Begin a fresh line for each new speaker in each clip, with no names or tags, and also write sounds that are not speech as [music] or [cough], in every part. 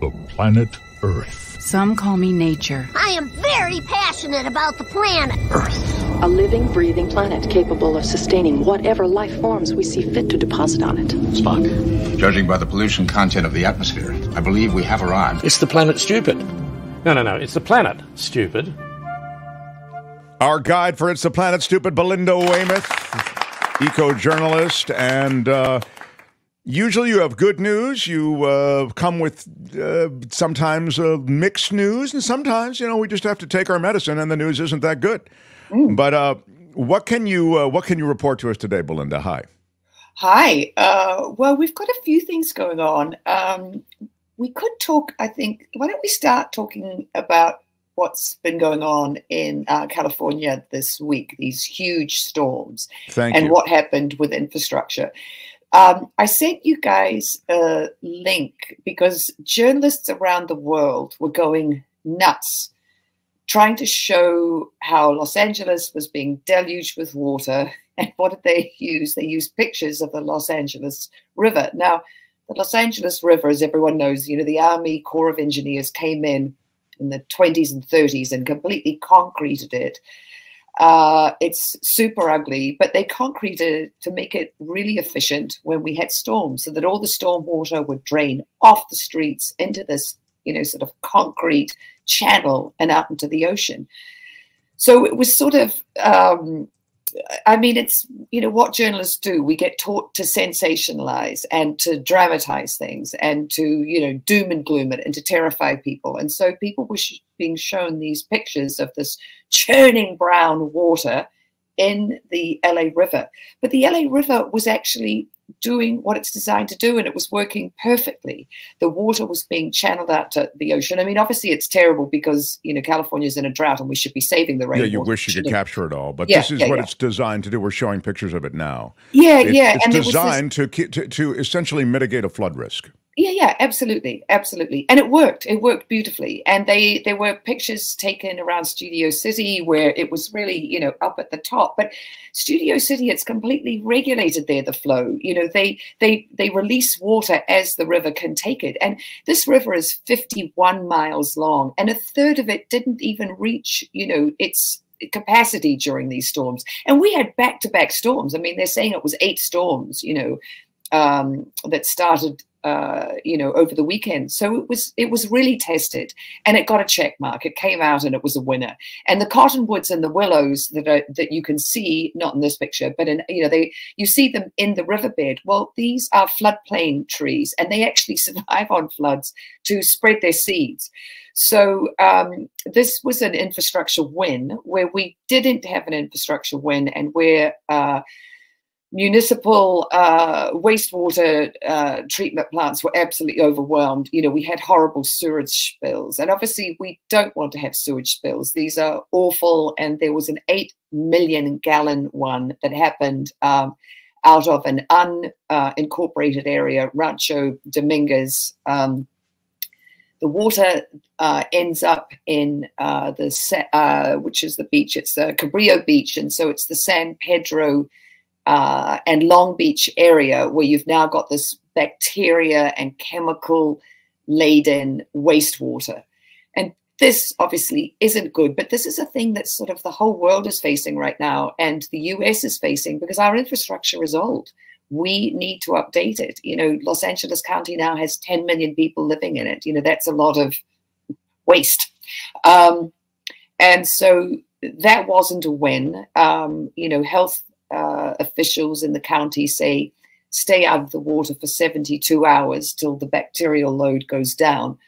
the planet Earth.
Some call me nature.
I am very passionate about the planet.
Earth.
A living, breathing planet capable of sustaining whatever life forms we see fit to deposit on it.
Spock. Judging by the pollution content of the atmosphere, I believe we have arrived.
It's the planet stupid.
No, no, no. It's the planet stupid.
Our guide for It's the Planet Stupid, Belinda Waymouth, eco journalist, and uh, usually you have good news. You uh, come with uh, sometimes uh, mixed news, and sometimes you know we just have to take our medicine, and the news isn't that good. Mm. But uh, what can you uh, what can you report to us today, Belinda? Hi.
Hi. Uh, well, we've got a few things going on. Um, we could talk. I think. Why don't we start talking about what's been going on in uh, California this week, these huge storms,
Thank
and
you.
what happened with infrastructure. Um, I sent you guys a link because journalists around the world were going nuts trying to show how Los Angeles was being deluged with water. [laughs] And what did they use? They used pictures of the Los Angeles River. Now, the Los Angeles River, as everyone knows, you know, the Army Corps of Engineers came in in the 20s and 30s and completely concreted it. Uh, it's super ugly, but they concreted it to make it really efficient when we had storms so that all the storm water would drain off the streets into this, you know, sort of concrete channel and out into the ocean. So it was sort of um, I mean, it's, you know, what journalists do. We get taught to sensationalize and to dramatize things and to, you know, doom and gloom it and to terrify people. And so people were sh being shown these pictures of this churning brown water in the LA River. But the LA River was actually doing what it's designed to do and it was working perfectly. The water was being channeled out to the ocean. I mean obviously it's terrible because you know california's in a drought and we should be saving the rain
yeah you wish you could capture it all but
yeah,
this is
yeah,
what
yeah.
it's designed to do. We're showing pictures of it now.
Yeah
it's,
yeah
it's
and
designed to, to to essentially mitigate a flood risk
yeah yeah absolutely absolutely. And it worked it worked beautifully. And they there were pictures taken around studio city where it was really you know up at the top. But studio city it's completely regulated there the flow. You know they they they release water as the river can take it. And this river is 51 miles long and a third of it didn't even reach you know its capacity during these storms. And we had back-to-back storms. I mean they're saying it was eight storms you know um, that started uh, you know, over the weekend. So it was it was really tested, and it got a check mark. It came out, and it was a winner. And the cottonwoods and the willows that are that you can see, not in this picture, but in you know they you see them in the riverbed. Well, these are floodplain trees, and they actually [laughs] survive on floods to spread their seeds. So um, this was an infrastructure win where we didn't have an infrastructure win, and where uh, municipal uh, wastewater uh, treatment plants were absolutely overwhelmed. You know, we had horrible sewage spills, and obviously we don't want to have sewage spills. These are awful, and there was an eight million gallon one that happened um, out of an unincorporated uh, area, Rancho Dominguez. Um, the water uh, ends up in uh, the uh, which is the beach. It's the Cabrillo Beach, and so it's the San Pedro uh, and Long Beach area where you've now got this bacteria and chemical laden wastewater. And this obviously isn't good, but this is a thing that sort of the whole world is facing right now and the US is facing because our infrastructure is old. We need to update it. You know, Los Angeles County now has 10 million people living in it. You know, that's a lot of waste. Um, and so that wasn't a win. Um, you know, health uh, officials in the county say stay out of the water for 72 hours till the bacterial load goes down.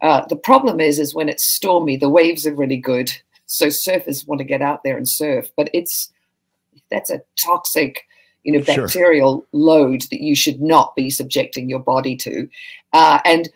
Uh, the problem is, is when it's stormy, the waves are really good. So surfers want to get out there and surf, but it's, that's a toxic, you know, bacterial sure. load that you should not be subjecting your body to. Uh, and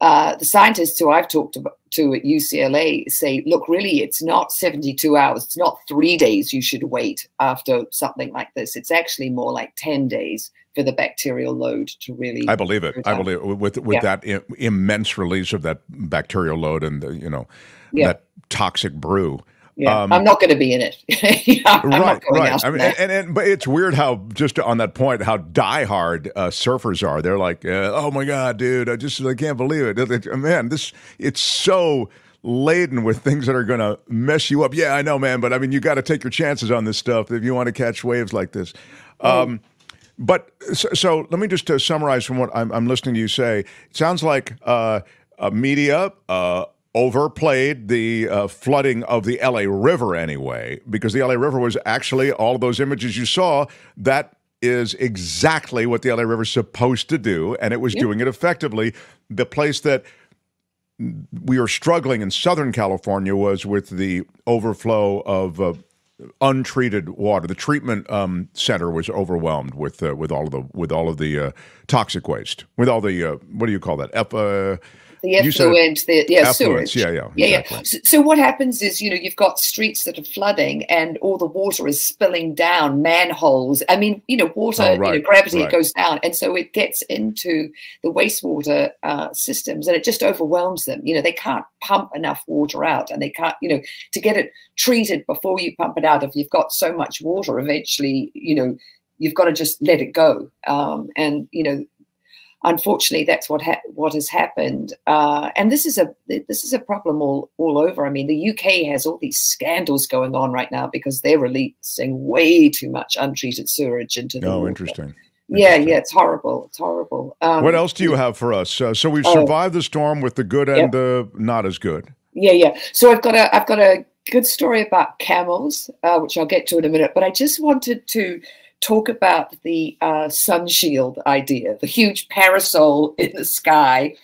uh, the scientists who I've talked about, to at UCLA say, look, really, it's not 72 hours. It's not three days you should wait after something like this. It's actually more like 10 days for the bacterial load to really.
I believe it. I believe it. With, with yeah. that immense release of that bacterial load and, the, you know, yeah. that toxic brew.
Yeah,
Um,
I'm not going to be in it. [laughs] Yeah, I'm not
right, right. I mean,
that.
and, and but it's weird how just on that point how diehard uh, surfers are. They're like, uh, "Oh my god, dude! I just I can't believe it, it- man. This it's so." Laden with things that are going to mess you up. Yeah, I know, man, but I mean, you got to take your chances on this stuff if you want to catch waves like this. Um, but so, so let me just uh, summarize from what I'm, I'm listening to you say. It sounds like uh, uh, media uh, overplayed the uh, flooding of the LA River anyway, because the LA River was actually all of those images you saw. That is exactly what the LA River is supposed to do, and it was doing it effectively. The place that we were struggling in Southern California was with the overflow of uh, untreated water. The treatment um, center was overwhelmed with uh, with all of the with all of the uh, toxic waste, with all the uh, what do you call that? Eff, uh,
the
you said
effluent, the yeah,
effluents.
sewage.
Yeah, yeah,
yeah,
exactly.
yeah. So, so what happens is, you know, you've got streets that are flooding, and all the water is spilling down manholes. I mean, you know, water,
Oh,
you
right,
know, gravity
right.
goes down, and so it gets into the wastewater uh, systems, and it just overwhelms them. You know, they can't pump enough water out, and they can't, you know, to get it treated before you pump it out. If you've got so much water, eventually, you know, you've got to just let it go. Um, and you know, unfortunately that's what ha- what has happened uh, and this is a this is a problem all all over i mean the uk has all these scandals going on right now because they're releasing way too much untreated sewage into the
oh,
water.
interesting.
yeah yeah it's horrible it's horrible um,
What else do you have for us? Uh, so we've
Oh.
survived the storm with the good and
Yep.
the not as good.
yeah yeah so i've got a i've got a good story about camels uh, which i'll get to in a minute but i just wanted to talk about the uh, sun shield idea the huge parasol [laughs] in the sky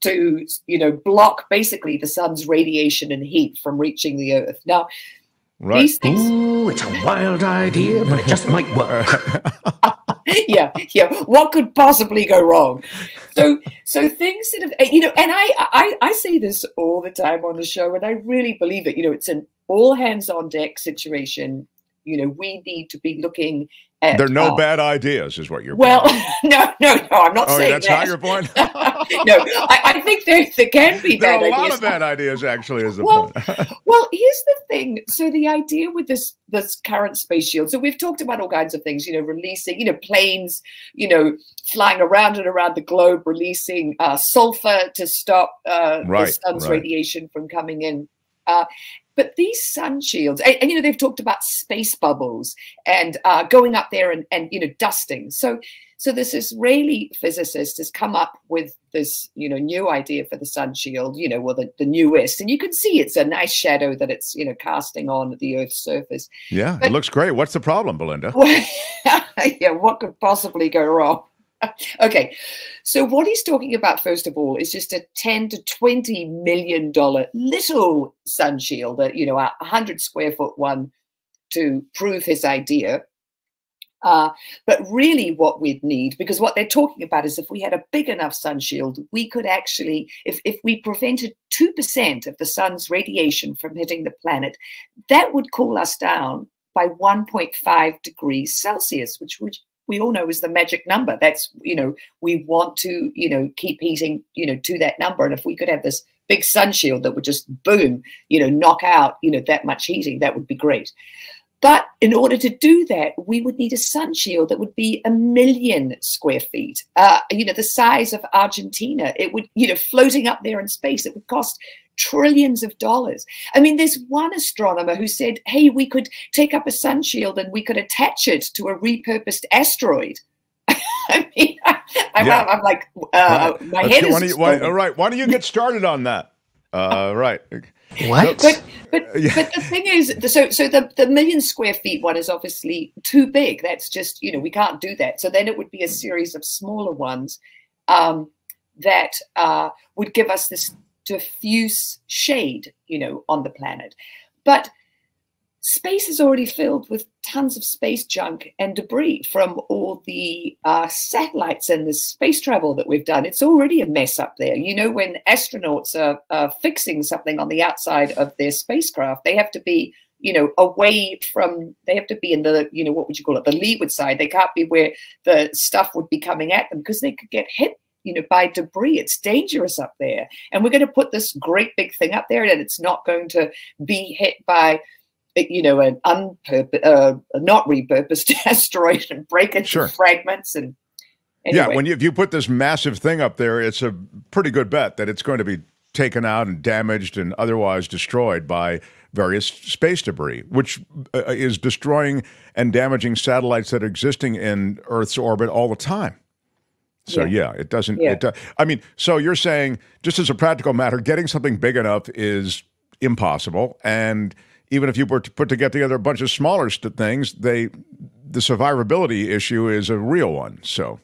to you know block basically the sun's radiation and heat from reaching the earth. Now
Right.
these things
Ooh, it's a wild idea, but it just might work. [laughs] [laughs]
yeah yeah. What could possibly go wrong? So so things that have you know and I, I i say this all the time on the show and i really believe it. You know it's an all hands on deck situation you know we need to be looking at
There are no
uh,
bad ideas, is what you're.
well [laughs] no no no i'm not
oh,
saying
that's
that
not your point. [laughs]
no I, I think there, there can be
there
bad
are a lot
ideas
of bad ideas, actually, is the
Well,
point. [laughs]
Well, here's the thing. So the idea with this this current space shield. So we've talked about all kinds of things. You know, releasing. You know, planes. You know, flying around and around the globe, releasing uh, sulfur to stop uh, the sun's
right.
radiation from coming in. Uh, but these sun shields, and, and, you know, they've talked about space bubbles and uh, going up there and, and you know dusting. So so this Israeli physicist has come up with this, you know, new idea for the sun shield, you know, well, the, the newest. And you can see it's a nice shadow that it's, you know, casting on the Earth's surface.
yeah, it looks great. What's the problem, Belinda?
Well, [laughs] yeah, what could possibly go wrong? [laughs] okay, so what he's talking about, first of all, is just a 10 to 20 million dollar little sun shield, a, you know, a 100 square foot one to prove his idea. Uh, but really, what we'd need, because what they're talking about is if we had a big enough sun shield, we could actually, if, if we prevented 2% of the sun's radiation from hitting the planet, that would cool us down by 1.5 degrees Celsius, which would we all know is the magic number. That's, you know, we want to, you know, keep heating, you know, to that number. And if we could have this big sun shield that would just boom, you know, knock out, you know, that much heating, that would be great. But in order to do that, we would need a sun shield that would be a million square feet, uh, you know, the size of Argentina. It would, you know, floating up there in space, it would cost trillions of dollars. I mean, there's one astronomer who said, hey, we could take up a sun shield and we could attach it to a repurposed asteroid. [laughs] I mean, I, [laughs] I'm,
Yeah.
I'm like, uh, my
Let's
head is
why you- why- all right. Why don't you get started on that? Uh, right.
What?
But but
Yeah.
but the thing is, so so the the million square feet one is obviously too big. That's just you know we can't do that. So then it would be a series of smaller ones um, that uh, would give us this diffuse shade, you know, on the planet. But space is already filled with tons of space junk and debris from all the uh, satellites and the space travel that we've done. It's already a mess up there. You know, when astronauts are, are fixing something on the outside of their spacecraft, they have to be, you know, away from, they have to be in the, you know, what would you call it, the leeward side. They can't be where the stuff would be coming at them because they could get hit. You know, by debris, it's dangerous up there, and we're going to put this great big thing up there, and it's not going to be hit by you know, an unpurpose, uh, not repurposed [laughs] asteroid and break into
Sure.
fragments and.
Yeah, when you, if you put this massive thing up there, it's a pretty good bet that it's going to be taken out and damaged and otherwise destroyed by various space debris, which uh, is destroying and damaging satellites that are existing in Earth's orbit all the time. So yeah, it doesn't.
Yeah.
It do, I mean, so you're saying just as a practical matter, getting something big enough is impossible, and even if you were to put to get together a bunch of smaller st- things, they the survivability issue is a real one. So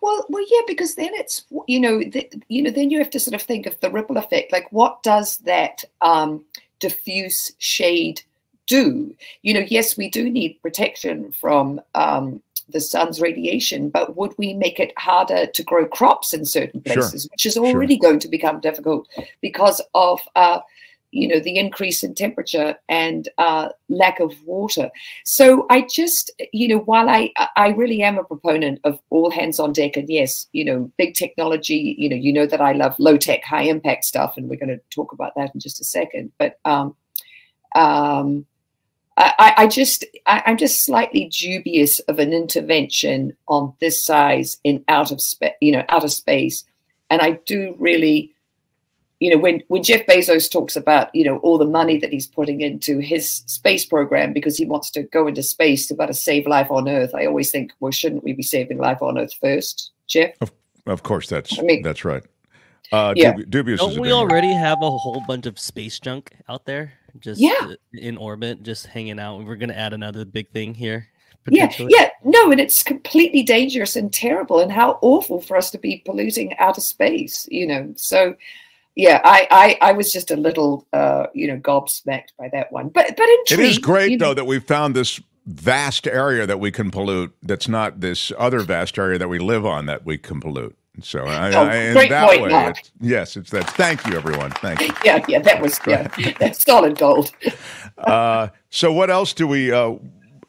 Well, well, yeah, because then it's you know, the, you know, then you have to sort of think of the ripple effect. Like, what does that um, diffuse shade do? You know, yes, we do need protection from um, the sun's radiation, but would we make it harder to grow crops in certain
Sure.
places, which is already going to become difficult because of uh, you know the increase in temperature and uh, lack of water. So I just, you know, while I I really am a proponent of all hands on deck, and yes, you know, big technology. You know, you know that I love low tech, high impact stuff, and we're going to talk about that in just a second. But um, um, I, I- just I, I'm just slightly dubious of an intervention on this size in out of space, you know, out of space, and I do really you know when when jeff bezos talks about you know all the money that he's putting into his space program because he wants to go into space to better save life on earth i always think well shouldn't we be saving life on earth first jeff
of course that's
I mean-
that's right. Uh,
Yeah.
dubi- dubious
Don't we
big
already have a whole bunch of space junk out there, just
Yeah.
in orbit, just hanging out? We're gonna add another big thing here.
yeah yeah no and it's completely dangerous and terrible and how awful for us to be polluting outer space you know so yeah i i, I was just a little uh you know gobsmacked by that one but but
It
intrigued,
is great
you know.
though that we found this vast area that we can pollute. That's not this other vast area that we live on that we can pollute. So I,
Oh,
I, in that
point,
way, it's, yes, it's that. Thank you, everyone. Thank you. [laughs]
yeah yeah that was yeah that's solid gold [laughs]
Uh, so what else do we? Uh,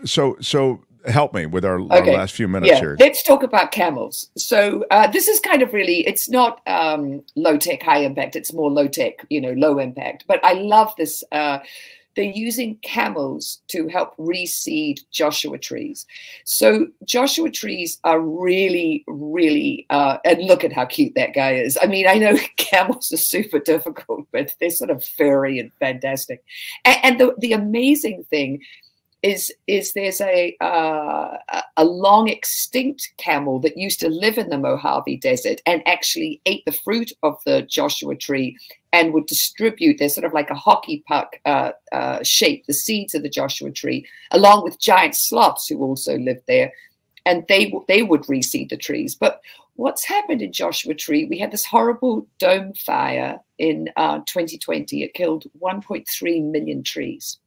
so so help me with our, our last few minutes
yeah,
here.
let's talk about camels. So uh, this is kind of really, it's not um, low tech, high impact. It's more low tech, you know, low impact. But I love this. Uh, they're using camels to help reseed Joshua trees. So Joshua trees are really, really, uh, and look at how cute that guy is. I mean, I know [laughs] camels are super difficult, but they're sort of furry and fantastic. And, and the, the amazing thing is is there's a uh, a- long extinct camel that used to live in the Mojave Desert and actually ate the fruit of the Joshua tree and would distribute. They're sort of like a hockey puck uh, uh, shape, the seeds of the Joshua tree, along with giant sloths who also lived there, and they they would reseed the trees. But what's happened in Joshua Tree? We had this horrible dome fire in uh, 2020. It killed 1.3 million trees.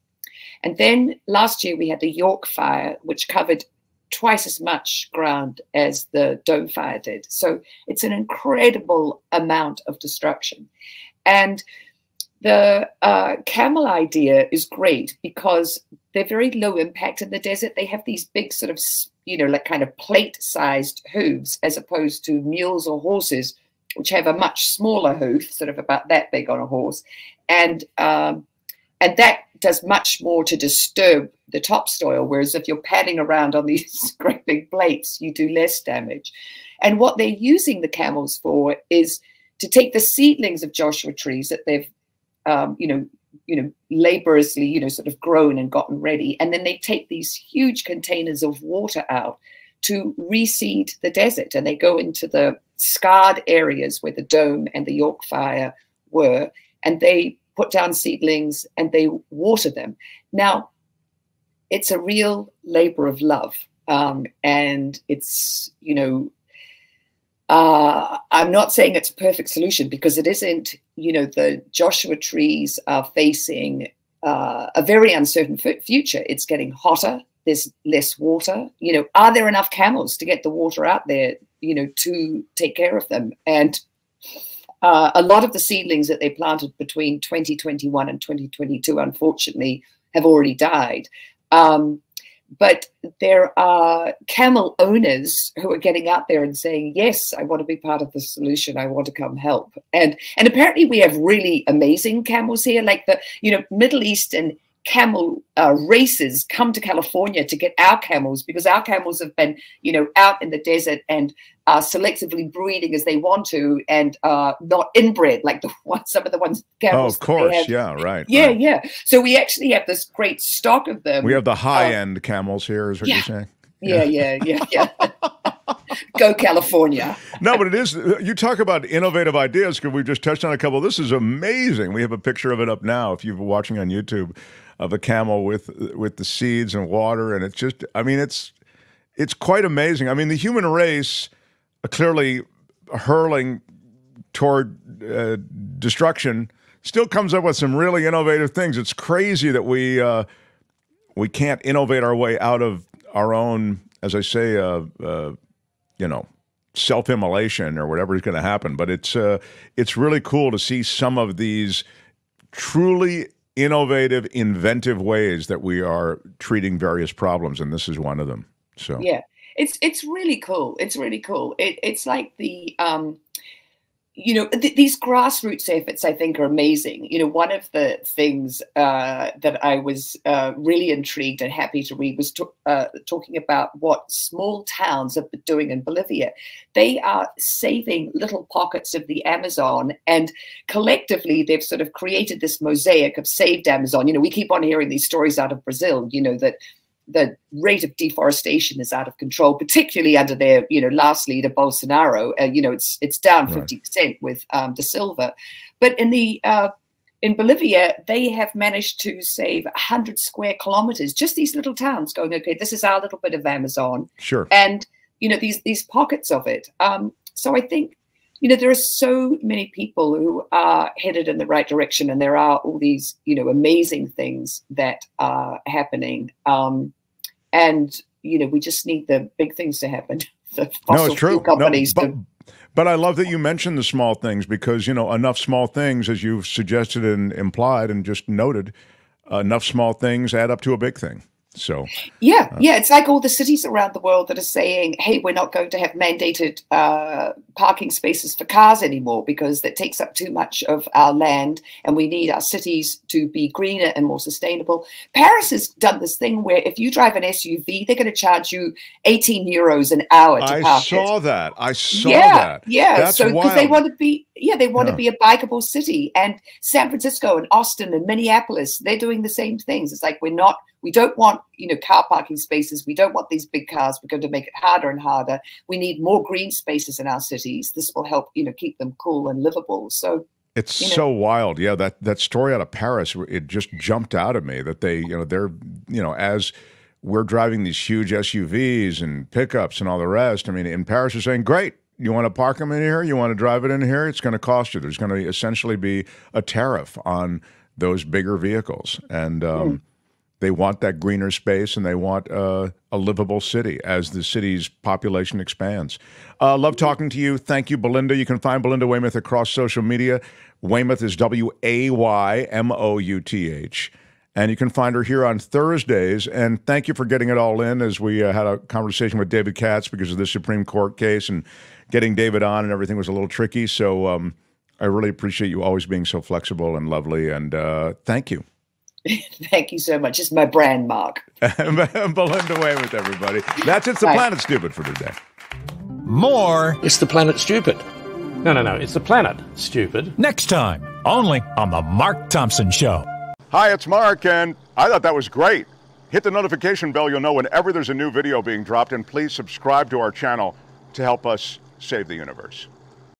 And then last year we had the York fire, which covered twice as much ground as the Dome fire did. So it's an incredible amount of destruction. And the uh, camel idea is great because they're very low impact in the desert. They have these big sort of, you know, like kind of plate sized hooves as opposed to mules or horses, which have a much smaller hoof, sort of about that big on a horse. And um, and that does much more to disturb the topsoil. Whereas if you're padding around on these [laughs] great big plates, you do less damage. And what they're using the camels for is to take the seedlings of Joshua trees that they've, um, you know, you know, laboriously, you know, sort of grown and gotten ready, and then they take these huge containers of water out to reseed the desert, and they go into the scarred areas where the dome and the York fire were, and they put down seedlings and they water them. Now, it's a real labor of love. Um, and it's, you know, uh, I'm not saying it's a perfect solution because it isn't, you know, the Joshua trees are facing uh, a very uncertain fu- future. It's getting hotter. There's less water. You know, are there enough camels to get the water out there, you know, to take care of them? And uh, a lot of the seedlings that they planted between 2021 and 2022, unfortunately, have already died. Um, but there are camel owners who are getting out there and saying, "Yes, I want to be part of the solution. I want to come help." And and apparently, we have really amazing camels here, like the you know Middle East and camel uh, races come to California to get our camels because our camels have been, you know, out in the desert and are selectively breeding as they want to and uh, not inbred like the [laughs] ones, some of the ones.
Oh, of course. Yeah, right.
Yeah,
right.
yeah. So we actually have this great stock of them.
We have the high end camels here, is what
yeah.
you're saying?
Yeah, yeah, yeah, [laughs] yeah. Go California.
no, but it is. You talk about innovative ideas because we've just touched on a couple. This is amazing. We have a picture of it up now. If you're watching on YouTube, of a camel with with the seeds and water, and it's just. I mean, it's it's quite amazing. I mean, the human race clearly hurling toward uh, destruction still comes up with some really innovative things. It's crazy that we uh, we can't innovate our way out of our own, as I say, uh, uh, you know, self-immolation or whatever is going to happen. But it's uh, it's really cool to see some of these truly innovative, inventive ways that we are treating various problems, and this is one of them. So
yeah, it's it's really cool. It's really cool. It, it's like the um, you know th- these grassroots efforts i think are amazing. You know one of the things uh, that i was uh, really intrigued and happy to read was to- uh, talking about what small towns are doing in bolivia. They are saving little pockets of the amazon and collectively they've sort of created this mosaic of saved amazon. You know we keep on hearing these stories out of brazil you know that the rate of deforestation is out of control, particularly under their, you know, last leader Bolsonaro. Uh, you know, it's it's down fifty right. percent with um, Da Silva, but in the uh, in Bolivia, they have managed to save hundred square kilometers. Just these little towns going, okay, this is our little bit of Amazon,
sure,
and you know these these pockets of it. Um, so I think you know there are so many people who are headed in the right direction and there are all these you know amazing things that are happening um, and you know we just need the big things to happen [laughs] the fossil
no, it's true.
companies
no, but,
to
but I love that you mentioned the small things because you know enough small things, as you've suggested and implied and just noted, uh, enough small things add up to a big thing. So
yeah, uh, yeah, it's like all the cities around the world that are saying, "Hey, we're not going to have mandated uh, parking spaces for cars anymore because that takes up too much of our land, and we need our cities to be greener and more sustainable." Paris has done this thing where if you drive an SUV, they're going to charge you 18 euros an hour to
I
park
saw
it.
that. I saw
yeah,
that.
Yeah,
That's
so because they want to be, yeah, they want
Yeah.
to be a bikeable city, and San Francisco and Austin and Minneapolis, they're doing the same things. It's like we're not, we don't want, you know, car parking spaces. We don't want these big cars. We're going to make it harder and harder. We need more green spaces in our cities. This will help, you know, keep them cool and livable. So
It's
you know.
so wild. Yeah, that that story out of Paris, it just jumped out at me that they, you know, they're, you know, as we're driving these huge SUVs and pickups and all the rest. I mean, in Paris, they're saying, "Great, you want to park them in here? You want to drive it in here? It's going to cost you. There's going to essentially be a tariff on those bigger vehicles, and um, they want that greener space and they want uh, a livable city as the city's population expands. Uh, love talking to you. Thank you, Belinda. You can find Belinda Waymouth across social media. Waymouth is W A Y M O U T H. And you can find her here on Thursdays. And thank you for getting it all in as we uh, had a conversation with David Katz because of the Supreme Court case and getting David on and everything was a little tricky. So um, I really appreciate you always being so flexible and lovely. And uh, thank you. [laughs]
thank you so much. It's my brand mark. [laughs]
Belinda with everybody. That's It's the
Bye.
Planet Stupid for today.
More
It's the planet stupid.
No, no, no. It's the planet, stupid.
next time, only on The Mark Thompson Show.
Hi, it's Mark, and I thought that was great. Hit the notification bell, you'll know whenever there's a new video being dropped, and please subscribe to our channel to help us save the universe.